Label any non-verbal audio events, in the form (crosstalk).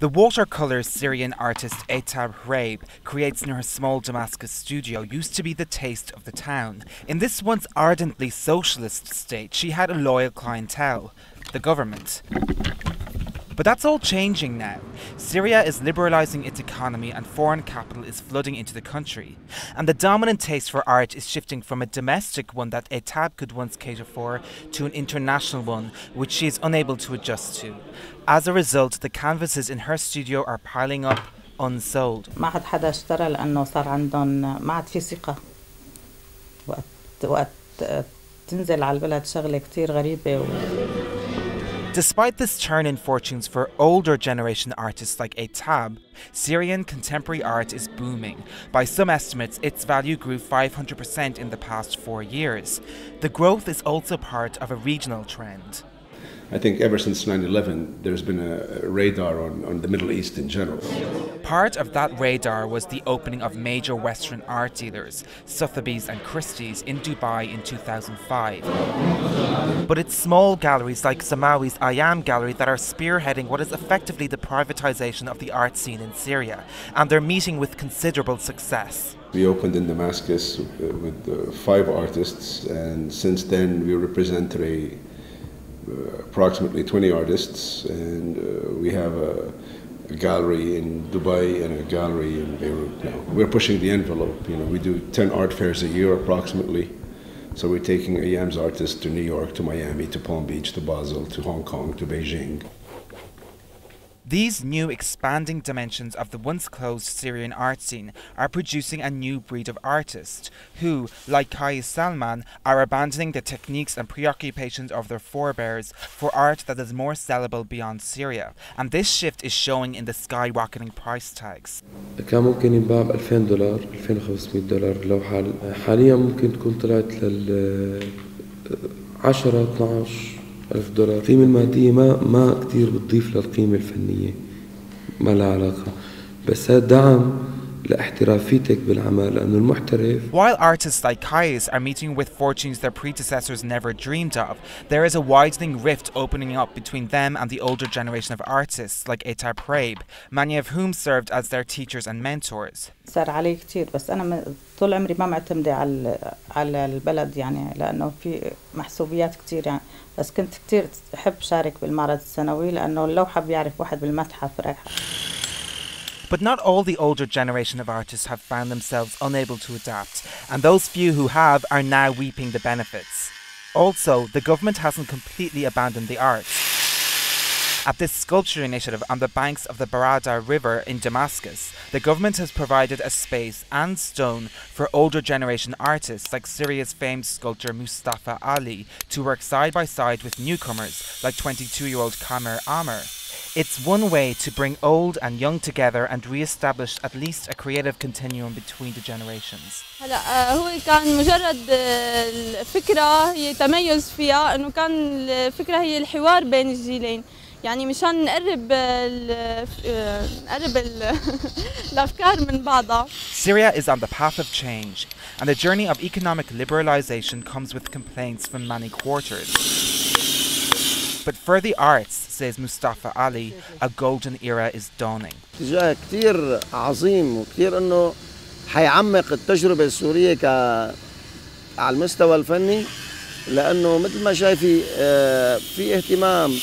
The watercolour Syrian artist Etab Hreib creates in her small Damascus studio used to be the taste of the town. In this once ardently socialist state, she had a loyal clientele, the government. But that's all changing now. Syria is liberalising its economy and foreign capital is flooding into the country. And the dominant taste for art is shifting from a domestic one that Etab could once cater for to an international one which she is unable to adjust to. As a result, the canvases in her studio are piling up unsold. ما عاد حدا اشترى لانه صار عندهم ما عاد في ثقه وقت وقت تنزل على البلد شغله كتير غريبه و... Despite this turn in fortunes for older generation artists like Etab, Syrian contemporary art is booming. By some estimates, its value grew 500% in the past four years. The growth is also part of a regional trend. I think ever since 9 11, there's been a, radar on, on the Middle East in general. Part of that radar was the opening of major Western art dealers, Sotheby's and Christie's, in Dubai in 2005. But it's small galleries like Samawi's Ayyam Gallery that are spearheading what is effectively the privatization of the art scene in Syria, and they're meeting with considerable success. We opened in Damascus with uh, five artists, and since then we represent a uh, approximately 20 artists, and uh, we have a, a, gallery in Dubai and a gallery in Beirut now. We're pushing the envelope. You know, we do 10 art fairs a year approximately. So we're taking Ayyam's artists to New York, to Miami, to Palm Beach, to Basel, to Hong Kong, to Beijing. These new expanding dimensions of the once closed Syrian art scene are producing a new breed of artists who, like Kais Salman, are abandoning the techniques and preoccupations of their forebears for art that is more sellable beyond Syria. And this shift is showing in the skyrocketing price tags. كان ممكن 2500 دولار حاليا ممكن تكون طلعت 10 12 ألف دولار. القيمة المادية ما ما كتير بتضيف للقيمة الفنية. ما لها علاقة. بس هذا دعم لاحترافيتك بالعمل لأنه المحترف While artists like Kais are meeting with fortunes their predecessors never dreamed of, there is a widening rift opening up between them and the older generation of artists like Etar Prabe, many of whom served as their teachers and mentors. صار علي كتير بس أنا طول عمري ما معتمدة على على البلد يعني لأنه في محسوبيات كتير يعني بس كنت كتير أحب شارك بالمعرض السنوي لأنه اللوحة بيعرف واحد بالمتحف رايحة But not all the older generation of artists have found themselves unable to adapt, and those few who have are now reaping the benefits. Also, the government hasn't completely abandoned the arts. At this sculpture initiative on the banks of the Barada River in Damascus, the government has provided a space and stone for older generation artists like Syria's famed sculptor Mustafa Ali to work side by side with newcomers like 22 year old Kamer Amr. It's one way to bring old and young together and re-establish at least a creative continuum between the generations. هلا هو كان مجرد الفكرة هي تميز فيها انه كان الفكرة هي الحوار بين الجيلين يعني مشان نقرب نقرب (laughs) الافكار من بعضها Syria is on the path of change and the journey of economic liberalization comes with complaints from many quarters. But for the arts, says Mustafa Ali, a golden era is dawning. اتجاه كثير عظيم وكثير إنه حيعمق التجربة السورية ك على المستوى الفني لأنه مثل ما شايفي في اهتمام